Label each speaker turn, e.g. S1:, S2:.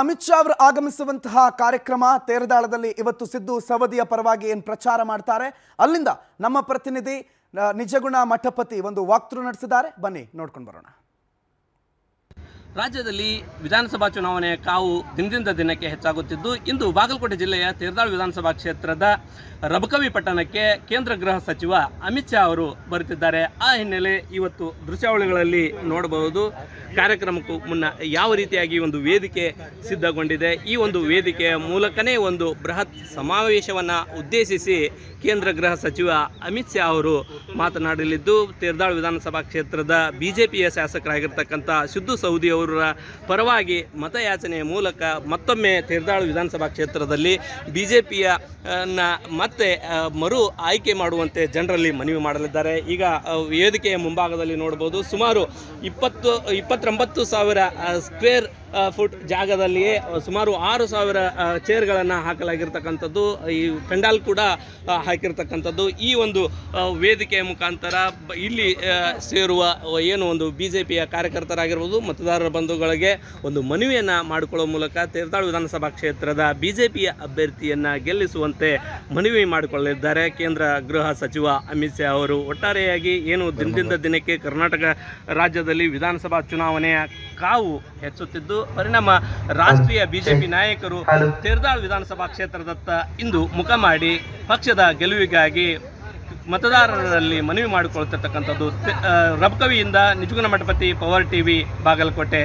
S1: ಅಮಿತ್ ಶಾ ಅವರು ಆಗಮಿಸುವಂತಹ ಕಾರ್ಯಕ್ರಮ ತೇರದಾಳದಲ್ಲಿ ಇವತ್ತು ಸಿದ್ದು ಸವದಿಯ ಪರವಾಗಿ ಏನು ಪ್ರಚಾರ ಮಾಡ್ತಾರೆ? ಅಲ್ಲಿಂದ ನಮ್ಮ ಪ್ರತಿನಿಧಿ ನಿಜಗುಣ ಮಠಪತಿ ಒಂದು ವಾಕ್ಥ್ರೂ ನಡೆಸಿದ್ದಾರೆ. ಬನ್ನಿ, ನೋಡ್ಕೊಂಡು ಬರೋಣ.
S2: ರಾಜ್ಯದಲ್ಲಿ ವಿಧಾನಸಭಾ ಚುನಾವಣೆಯ ಕಾವು ದಿನದಿಂದ ದಿನಕ್ಕೆ ಹೆಚ್ಚಾಗುತ್ತಿದ್ದು, ಇಂದು ಬಾಗಲಕೋಟೆ ಜಿಲ್ಲೆಯ ತೇರದಾಳ್ ವಿಧಾನಸಭಾ ಕ್ಷೇತ್ರದ ರಬಕವಿ ಪಟ್ಟಣಕ್ಕೆ ಕೇಂದ್ರ ಗೃಹ ಸಚಿವ ಅಮಿತ್ ಶಾ ಅವರು ಬರುತ್ತಿದ್ದಾರೆ. ಆ ಹಿನ್ನೆಲೆ ಇವತ್ತು ದೃಶ್ಯಾವಳಿಗಳಲ್ಲಿ ನೋಡಬಹುದು. ಕಾರ್ಯಕ್ರಮಕ್ಕೂ ಮುನ್ನ ಯಾವ ರೀತಿಯಾಗಿ ಒಂದು ವೇದಿಕೆ ಸಿದ್ಧಗೊಂಡಿದೆ, ಈ ಒಂದು ವೇದಿಕೆಯ ಮೂಲಕನೇ ಒಂದು ಬೃಹತ್ ಸಮಾವೇಶವನ್ನು ಉದ್ದೇಶಿಸಿ ಕೇಂದ್ರ ಗೃಹ ಸಚಿವ ಅಮಿತ್ ಶಾ ಅವರು ಮಾತನಾಡಲಿದ್ದು, ತೇರದಾಳ್ ವಿಧಾನಸಭಾ ಕ್ಷೇತ್ರದ ಬಿಜೆಪಿಯ ಶಾಸಕರಾಗಿರ್ತಕ್ಕಂಥ ಸಿದ್ದು ಸೌದಿ ಅವರ ಪರವಾಗಿ ಮತಯಾಚನೆಯ ಮೂಲಕ ಮತ್ತೊಮ್ಮೆ ತೆರ್ದಾಳು ವಿಧಾನಸಭಾ ಕ್ಷೇತ್ರದಲ್ಲಿ ಬಿಜೆಪಿಯ ನ ಮತ್ತೆ ಮರು ಆಯ್ಕೆ ಮಾಡುವಂತೆ ಜನರಲ್ಲಿ ಮನವಿ ಮಾಡಲಿದ್ದಾರೆ. ಈಗ ವೇದಿಕೆಯ ಮುಂಭಾಗದಲ್ಲಿ ನೋಡ್ಬೋದು ಸುಮಾರು ಇಪ್ಪತ್ತು, ಇಪ್ಪತ್ತೊಂಬತ್ತು ಸಾವಿರ ಸ್ಕ್ವೇರ್ ಫುಟ್ ಜಾಗದಲ್ಲಿಯೇ ಸುಮಾರು ಆರು ಸಾವಿರ ಚೇರ್ಗಳನ್ನು ಹಾಕಲಾಗಿರ್ತಕ್ಕಂಥದ್ದು, ಈ ಪೆಂಡಾಲ್ ಕೂಡ ಹಾಕಿರ್ತಕ್ಕಂಥದ್ದು. ಈ ಒಂದು ವೇದಿಕೆಯ ಮುಖಾಂತರ ಇಲ್ಲಿ ಸೇರುವ ಏನು ಒಂದು ಬಿ ಜೆ ಪಿಯ ಕಾರ್ಯಕರ್ತರಾಗಿರ್ಬೋದು, ಮತದಾರರ ಬಂಧುಗಳಿಗೆ ಒಂದು ಮನವಿಯನ್ನು ಮಾಡಿಕೊಳ್ಳುವ ಮೂಲಕ ತೀರ್ಥಾಳು ವಿಧಾನಸಭಾ ಕ್ಷೇತ್ರದ ಬಿ ಜೆ ಪಿಯ ಅಭ್ಯರ್ಥಿಯನ್ನು ಗೆಲ್ಲಿಸುವಂತೆ ಮನವಿ ಮಾಡಿಕೊಳ್ಳಲಿದ್ದಾರೆ. ಕೇಂದ್ರ ಗೃಹ ಸಚಿವ ಅಮಿತ್ ಶಾ ಅವರು ಒಟ್ಟಾರೆಯಾಗಿ ಏನು ದಿನದಿಂದ ದಿನಕ್ಕೆ ಕರ್ನಾಟಕ ರಾಜ್ಯದಲ್ಲಿ ವಿಧಾನಸಭಾ ಚುನಾವಣೆಯ ಕಾವು ಹೆಚ್ಚುತ್ತಿದ್ದು ಪರಿಣಾಮ ರಾಷ್ಟ್ರೀಯ ಬಿಜೆಪಿ ನಾಯಕರು ತೇರದಾಳ್ ವಿಧಾನಸಭಾ ಕ್ಷೇತ್ರದತ್ತ ಇಂದು ಮುಖ ಮಾಡಿ ಪಕ್ಷದ ಗೆಲುವಿಗಾಗಿ ಮತದಾರರಲ್ಲಿ ಮನವಿ ಮಾಡಿಕೊಳ್ತಿರ್ತಕ್ಕಂಥದ್ದು ರಬ್ಕವಿಯಿಂದ ನಿಜಗುಣ ಮಠಪತಿ ಪವರ್ ಟಿವಿ ಬಾಗಲಕೋಟೆ.